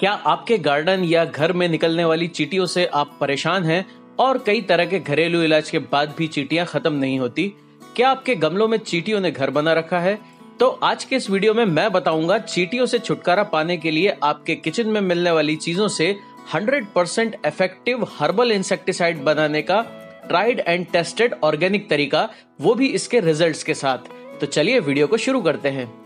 क्या आपके गार्डन या घर में निकलने वाली चीटियों से आप परेशान हैं? और कई तरह के घरेलू इलाज के बाद भी चीटियाँ खत्म नहीं होती। क्या आपके गमलों में चीटियों ने घर बना रखा है? तो आज के इस वीडियो में मैं बताऊँगा चीटियों से छुटकारा पाने के लिए आपके किचन में मिलने वाली चीज़ों से 100% इफ़ेक्टिव हर्बल इंसेक्टिसाइड बनाने का ट्राइड एंड टेस्टेड ऑर्गेनिक तरीका, वो भी इसके रिजल्ट्स के साथ। तो चलिए वीडियो को शुरू करते हैं।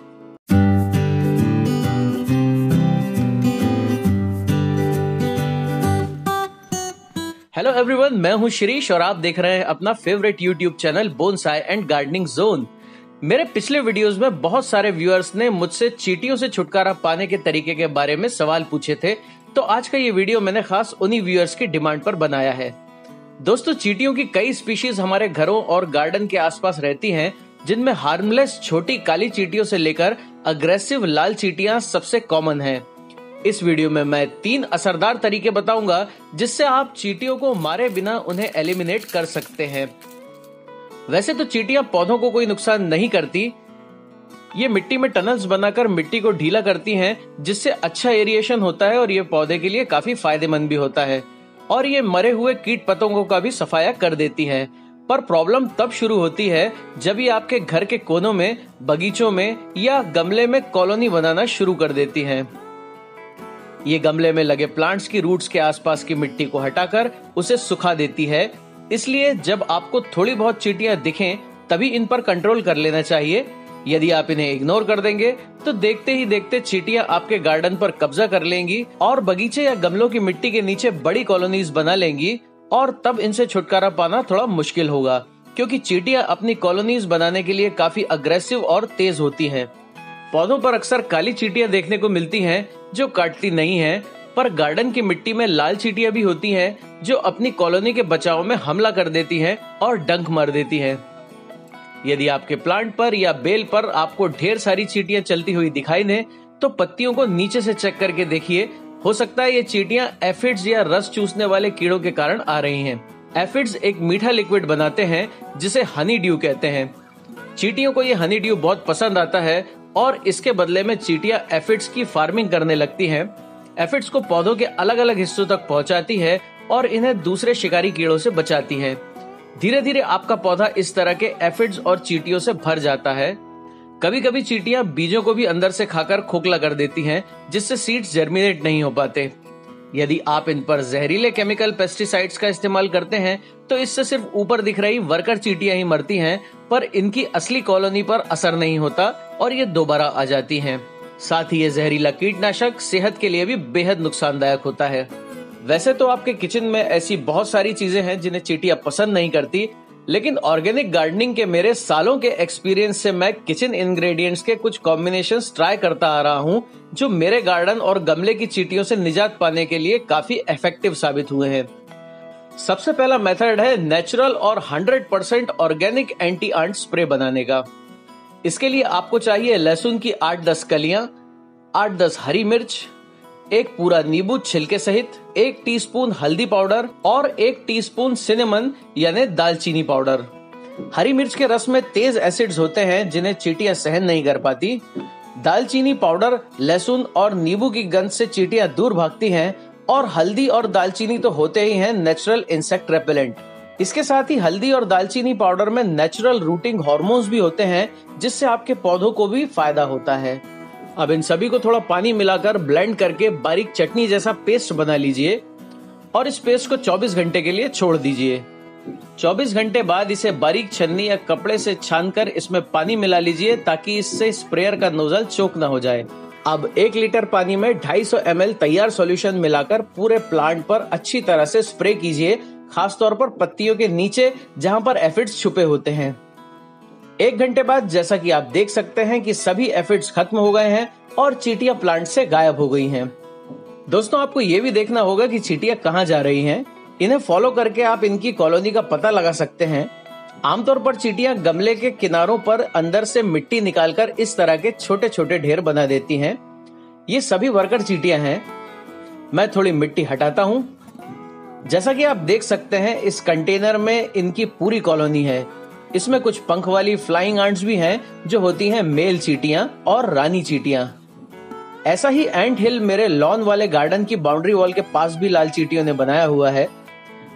एवरीवन मैं हूँ शिरीष और आप देख रहे हैं अपना favourite YouTube channel bonsai and gardening zone मेरे पिछले वीडियोस में बहुत सारे व्यूअर्स ने मुझसे चीटियों से छुटकारा पाने के तरीके के बारे में सवाल पूछे थे तो आज का ये वीडियो मैंने खास उन्हीं व्यूअर्स की डिमांड पर बनाया है दोस्तों, चीटियों की कई स्पीशीज हमारे घरों और गार्डन के आसपास रहती हैं, जिनमें हार्मलेस छोटी काली चीटियों से लेकर अग्रेसिव लाल चीटियाँ सबसे कॉमन हैं। इस वीडियो में मैं तीन असरदार तरीके बताऊँगा, जिससे आप चीटियों को मारे बिना उन्हें एलिमिनेट कर सकते हैं। वैसे तो चीटियाँ पौधों को कोई नुकसान नहीं करती। ये मिट्टी में टनल्स बनाकर मिट्टी को ढीला करती हैं, जिससे अच्छा एरिएशन होता है और ये पौधे के लिए काफ़ी फ़ायदेमंद भी होता है। और ये मरे हुए कीट पतंगों का भी सफाया कर देती है। पर प्रॉब्लम तब शुरू होती है, जब ये आपके घर के कोनों में, बगीचों में या गमले में कॉलोनी बनाना शुरू कर देती हैं। ये गमले में लगे प्लांट्स की रूट्स के आसपास की मिट्टी को हटाकर उसे सुखा देती है इसलिए जब आपको थोड़ी बहुत चीटियाँ दिखें, तभी इन पर कंट्रोल कर लेना चाहिए यदि आप इन्हें इग्नोर कर देंगे तो देखते ही देखते चीटियाँ आपके गार्डन पर कब्जा कर लेंगी और बगीचे या गमलों की मिट्टी के नीचे बड़ी कॉलोनीज बना लेंगी और तब इनसे छुटकारा पाना थोड़ा मुश्किल होगा, क्योंकि चीटियाँ अपनी कॉलोनीज बनाने के लिए काफ़ी अग्रेसिव और तेज होती हैं। पौधों पर अक्सर काली चीटियाँ देखने को मिलती हैं जो काटती नहीं है, पर गार्डन की मिट्टी में लाल चीटियाँ भी होती हैं, जो अपनी कॉलोनी के बचाव में हमला कर देती हैं और डंक मार देती हैं। यदि आपके प्लांट पर या बेल पर आपको ढेर सारी चीटियाँ चलती हुई दिखाई दे तो पत्तियों को नीचे से चेक करके देखिए हो सकता है ये चीटियाँ एफिड्स या रस चूसने वाले कीड़ों के कारण आ रही हैं। एफिड्स एक मीठा लिक्विड बनाते हैं, जिसे हनी ड्यू कहते हैं चीटियों को ये हनी ड्यू बहुत पसंद आता है और इसके बदले में चीटियाँ एफिड्स की फ़ार्मिंग करने लगती हैं। एफिड्स को पौधों के अलग अलग हिस्सों तक पहुंचाती है और इन्हें दूसरे शिकारी कीड़ों से बचाती है। धीरे धीरे आपका पौधा इस तरह के एफिड्स और चीटियों से भर जाता है। कभी कभी चीटियाँ बीजों को भी अंदर से खाकर खोखला कर देती हैं, जिससे सीड्स जर्मिनेट नहीं हो पाते। यदि आप इन पर जहरीले केमिकल पेस्टिसाइड्स का इस्तेमाल करते हैं तो इससे सिर्फ़ ऊपर दिख रही वर्कर चीटियाँ ही मरती हैं, पर इनकी असली कॉलोनी पर असर नहीं होता और ये दोबारा आ जाती हैं। साथ ही ये जहरीला कीटनाशक सेहत के लिए भी बेहद नुकसानदायक होता है। वैसे तो आपके किचन में ऐसी बहुत सारी चीज़ें हैं जिन्हें चीटियाँ पसंद नहीं करती लेकिन ऑर्गेनिक गार्डनिंग के मेरे सालों के एक्सपीरियंस से मैं किचन इंग्रेडिएंट्स के कुछ कॉम्बिनेशन ट्राई करता आ रहा हूँ, जो मेरे गार्डन और गमले की चीटियों से निजात पाने के लिए काफ़ी इफ़ेक्टिव साबित हुए हैं। सबसे पहला मेथड है नेचुरल और 100% ऑर्गेनिक एंटी आंट स्प्रे बनाने का। इसके लिए आपको चाहिए लहसुन की आठ दस कलियाँ, आठ दस हरी मिर्च एक पूरा नींबू छिलके सहित एक टीस्पून हल्दी पाउडर और एक टीस्पून सिनेमन, यानी दालचीनी पाउडर। हरी मिर्च के रस में तेज एसिड्स होते हैं, जिन्हें चीटियाँ सहन नहीं कर पाती। दालचीनी पाउडर लहसुन और नींबू की गंध से चीटियाँ दूर भागती हैं और हल्दी और दालचीनी तो होते ही हैं नेचुरल इंसेक्ट रेपेलेंट इसके साथ ही हल्दी और दालचीनी पाउडर में नेचुरल रूटिंग हॉर्मोन्स भी होते हैं, जिससे आपके पौधों को भी फ़ायदा होता है। अब इन सभी को थोड़ा पानी मिलाकर ब्लेंड करके बारीक चटनी जैसा पेस्ट बना लीजिए और इस पेस्ट को 24 घंटे के लिए छोड़ दीजिए। 24 घंटे बाद इसे बारीक छन्नी या कपड़े से छानकर इसमें पानी मिला लीजिए ताकि इससे स्प्रेयर का नोजल चोक न हो जाए। अब एक लीटर पानी में 250 सौ तैयार सॉल्यूशन मिलाकर पूरे प्लांट पर अच्छी तरह से स्प्रे कीजिए, खासतौर पर पत्तियों के नीचे जहाँ पर एफिड्स छुपे होते हैं। एक घंटे बाद जैसा कि आप देख सकते हैं कि सभी एफिड्स खत्म हो गए हैं और चीटियाँ प्लांट से गायब हो गई हैं। दोस्तों, आपको ये भी देखना होगा कि चीटियाँ कहाँ जा रही हैं। इन्हें फॉलो करके आप इनकी कॉलोनी का पता लगा सकते हैं आमतौर पर चीटियाँ गमले के किनारों पर अंदर से मिट्टी निकालकर इस तरह के छोटे छोटे ढेर बना देती हैं। ये सभी वर्कर चीटियाँ हैं मैं थोड़ी मिट्टी हटाता हूँ जैसा कि आप देख सकते हैं, इस कंटेनर में इनकी पूरी कॉलोनी है इसमें कुछ पंख वाली फ्लाइंग आंट्स भी हैं, जो होती हैं मेल चीटियाँ और रानी चीटियाँ। ऐसा ही एंट हिल मेरे लॉन वाले गार्डन की बाउंड्री वॉल के पास भी लाल चीटियों ने बनाया हुआ है।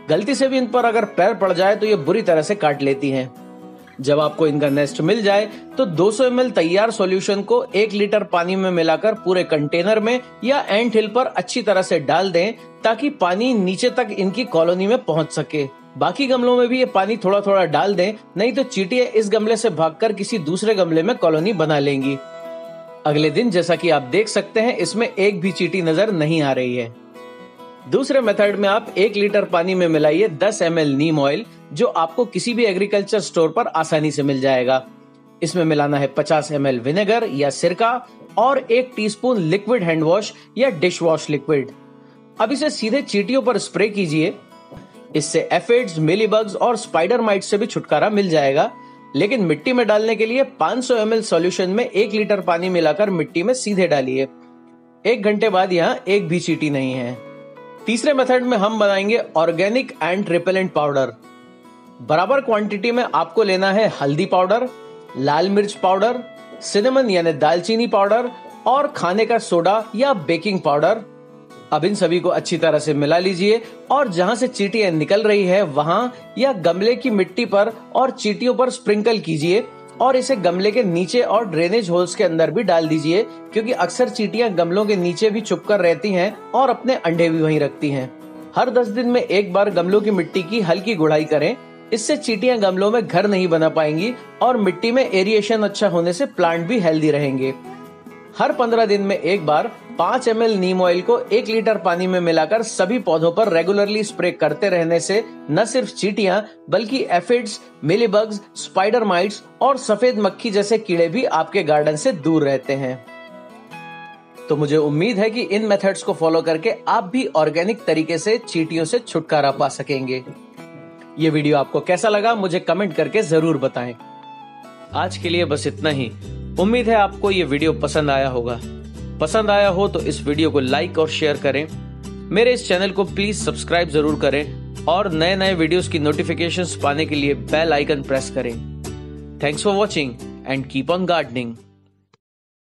गलती से भी इन पर अगर पैर पड़ जाए तो ये बुरी तरह से काट लेती हैं। जब आपको इनका नेस्ट मिल जाए तो 200 सौ तैयार सॉल्यूशन को एक लीटर पानी में मिलाकर पूरे कंटेनर में या एंट हिल पर अच्छी तरह से डाल दें, ताकि पानी नीचे तक इनकी कॉलोनी में पहुँच सके। बाकी गमलों में भी ये पानी थोड़ा थोड़ा डाल दें, नहीं तो चीटियाँ इस गमले से भागकर किसी दूसरे गमले में कॉलोनी बना लेंगी। अगले दिन, जैसा कि आप देख सकते हैं, इसमें एक भी चीटी नज़र नहीं आ रही है। दूसरे मेथड में आप एक लीटर पानी में मिलाइए 10 एम नीम ऑयल, जो आपको किसी भी एग्रीकल्चर स्टोर पर आसानी से मिल जाएगा। इसमें मिलाना है 50 एम विनेगर या सिरका और एक टीस्पून लिक्विड हैंड वॉश या डिश वॉश लिक्विड। अब इसे सीधे चीटियों पर स्प्रे कीजिए। इससे एफिड्स मिलीबग्स और स्पाइडर माइट से भी छुटकारा मिल जाएगा। लेकिन मिट्टी में डालने के लिए 500 सौ एम सॉल्यूशन में एक लीटर पानी मिलाकर मिट्टी में सीधे डालिए। एक घंटे बाद यहाँ एक भी चीटी नहीं है। तीसरे मेथड में हम बनाएँगे ऑर्गेनिक एंड रिपेलेंट पाउडर बराबर क्वांटिटी में आपको लेना है हल्दी पाउडर लाल मिर्च पाउडर सिनेमन यानी दालचीनी पाउडर और खाने का सोडा या बेकिंग पाउडर अब इन सभी को अच्छी तरह से मिला लीजिए और जहाँ से चीटियाँ निकल रही है, वहाँ या गमले की मिट्टी पर और चीटियों पर स्प्रिंकल कीजिए और इसे गमले के नीचे और ड्रेनेज होल्स के अंदर भी डाल दीजिए, क्योंकि अक्सर चीटियाँ गमलों के नीचे भी छुपकर रहती हैं और अपने अंडे भी वहीं रखती हैं। हर दस दिन में एक बार गमलों की मिट्टी की हल्की गुड़ाई करें। इससे चीटियाँ गमलों में घर नहीं बना पाएँगी और मिट्टी में एरिएशन अच्छा होने से प्लांट भी हेल्दी रहेंगे। हर पंद्रह दिन में एक बार पाँच एम नीम ऑयल को एक लीटर पानी में मिलाकर सभी पौधों पर रेगुलरली स्प्रे करते रहने से न सिर्फ़ चीटियाँ, बल्कि एफिड्स मिलीबग्स स्पाइडर माइट्स और सफ़ेद मक्खी जैसे कीड़े भी आपके गार्डन से दूर रहते हैं। तो मुझे उम्मीद है कि इन मेथड्स को फॉलो करके आप भी ऑर्गेनिक तरीके से चीटियों से छुटकारा पा सकेंगे। ये वीडियो आपको कैसा लगा, मुझे कमेंट करके ज़रूर बताएँ। आज के लिए बस इतना ही। उम्मीद है आपको ये वीडियो पसंद आया होगा। पसंद आया हो तो इस वीडियो को लाइक और शेयर करें। मेरे इस चैनल को प्लीज़ सब्सक्राइब ज़रूर करें और नए नए वीडियोस की नोटिफिकेशंस पाने के लिए बेल आइकन प्रेस करें। Thanks for watching and keep on gardening